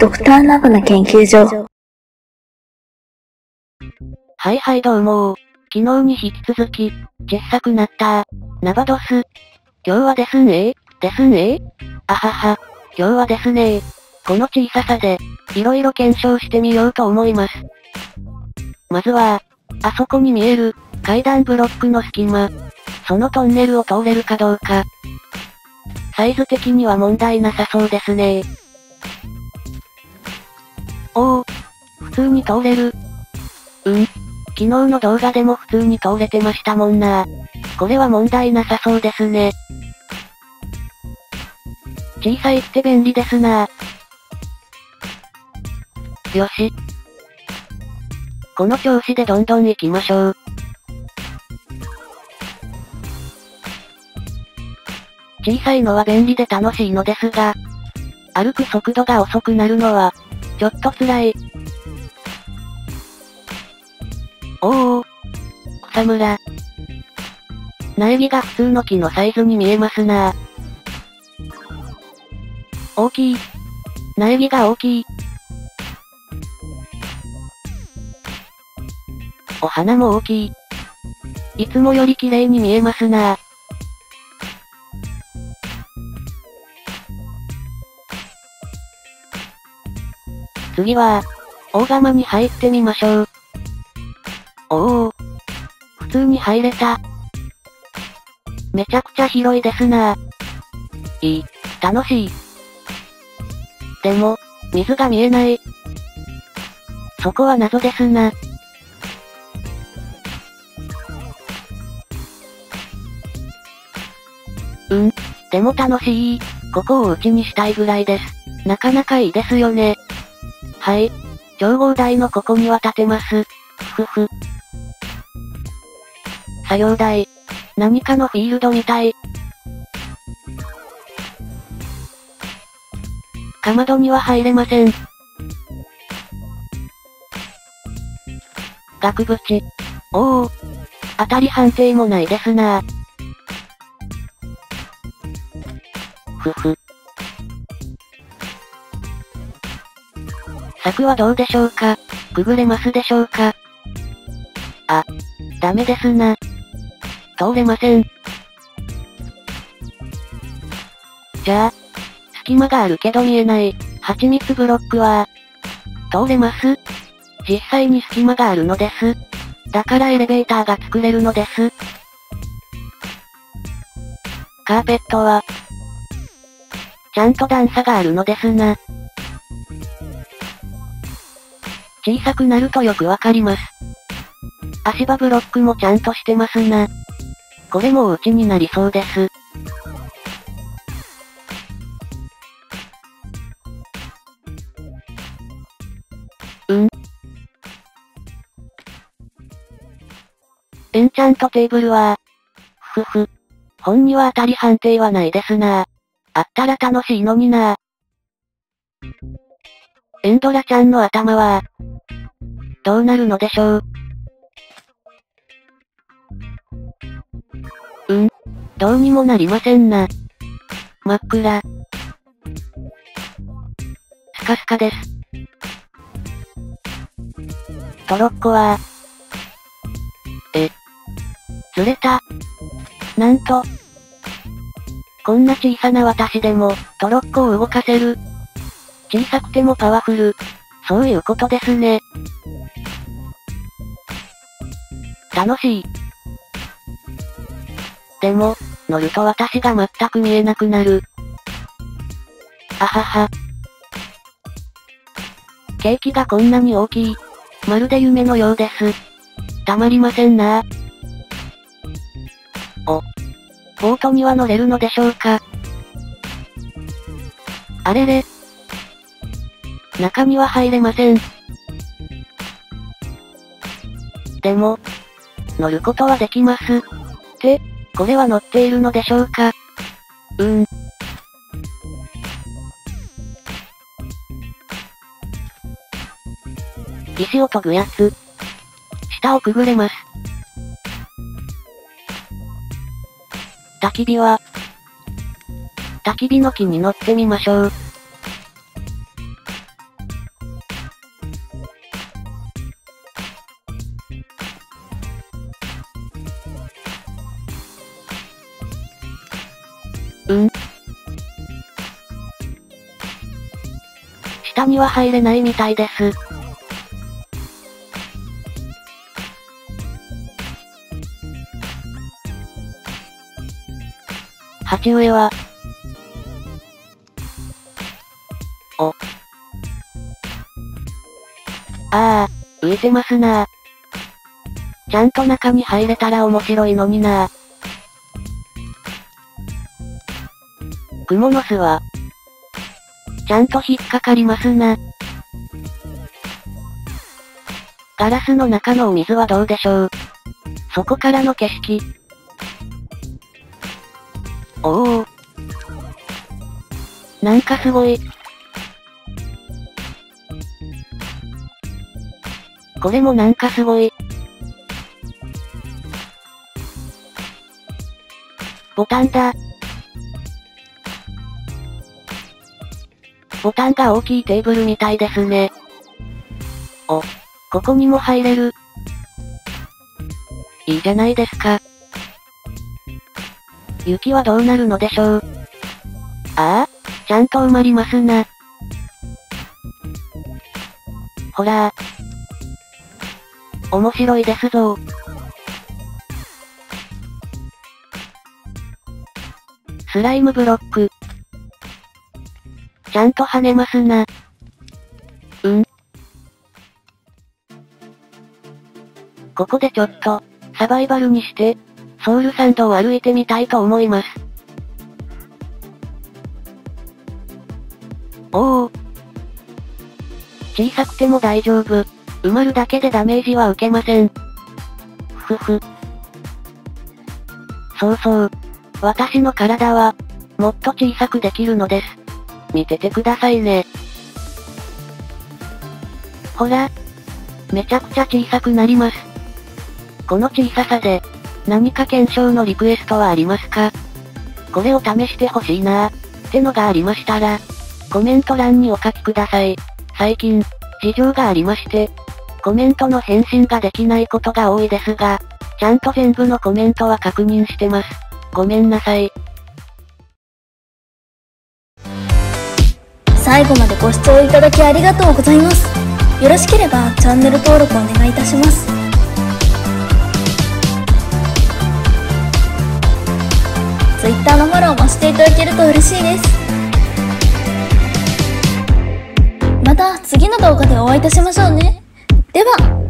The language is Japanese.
ドクターナブの研究所。はいはいどうも昨日に引き続き、小さくなったナバドス。今日はですねですねあはは。今日はですねこの小ささで、色々検証してみようと思います。まずは、あそこに見える、階段ブロックの隙間。そのトンネルを通れるかどうか。サイズ的には問題なさそうですねおお、普通に通れる。うん。昨日の動画でも普通に通れてましたもんなこれは問題なさそうですね。小さいって便利ですなよし。この調子でどんどん行きましょう。小さいのは便利で楽しいのですが、歩く速度が遅くなるのは、ちょっと辛い。おお草むら。苗木が普通の木のサイズに見えますな大きい。苗木が大きい。お花も大きい。いつもより綺麗に見えますな次は、大釜に入ってみましょう。おお。普通に入れた。めちゃくちゃ広いですないい。楽しい。でも、水が見えない。そこは謎ですな。うん。でも楽しい。ここをうちにしたいぐらいです。なかなかいいですよね。はい。超合台のここには建てます。ふふ。作業台。何かのフィールドみたい。かまどには入れません。額縁。おお。当たり判定もないですなふふ。柵はどうでしょうか？くぐれますでしょうか？あ、ダメですな。通れません。じゃあ、隙間があるけど見えない、蜂蜜ブロックは、通れます？実際に隙間があるのです。だからエレベーターが作れるのです。カーペットは、ちゃんと段差があるのですな。小さくなるとよくわかります。足場ブロックもちゃんとしてますな。これもお家になりそうです。うんエンチャントテーブルは、ふふふ。本には当たり判定はないですなあったら楽しいのになエンドラちゃんの頭は、どうなるのでしょう？うん？どうにもなりませんな。真っ暗。スカスカです。トロッコは、え、釣れた？なんと、こんな小さな私でも、トロッコを動かせる。小さくてもパワフル。そういうことですね。楽しい。でも、乗ると私が全く見えなくなる。あはは。ケーキがこんなに大きい。まるで夢のようです。たまりませんなお。ボートには乗れるのでしょうかあれれ。中には入れません。でも、乗ることはできます。って、これは乗っているのでしょうか？うーん。石を研ぐやつ。下をくぐれます。焚き火は、焚き火の木に乗ってみましょう。下には入れないみたいです。鉢植えは、お。ああ、浮いてますなちゃんと中に入れたら面白いのになクモの巣は、ちゃんと引っかかりますな。ガラスの中のお水はどうでしょう？そこからの景色。おお。なんかすごい。これもなんかすごい。ボタンだ。ボタンが大きいテーブルみたいですね。お、ここにも入れる。いいじゃないですか。雪はどうなるのでしょう。ああ、ちゃんと埋まりますな。ほら面白いですぞスライムブロック。ちゃんと跳ねますな。うん。ここでちょっと、サバイバルにして、ソウルサンドを歩いてみたいと思います。おお。小さくても大丈夫。埋まるだけでダメージは受けません。ふふ。そうそう。私の体は、もっと小さくできるのです。見ててくださいね。ほら。めちゃくちゃ小さくなります。この小ささで、何か検証のリクエストはありますか？これを試してほしいなってのがありましたら、コメント欄にお書きください。最近、事情がありまして、コメントの返信ができないことが多いですが、ちゃんと全部のコメントは確認してます。ごめんなさい。最後までご視聴いただきありがとうございます。よろしければチャンネル登録お願いいたします。Twitter のフォローもしていただけると嬉しいです。また次の動画でお会いいたしましょうね。では。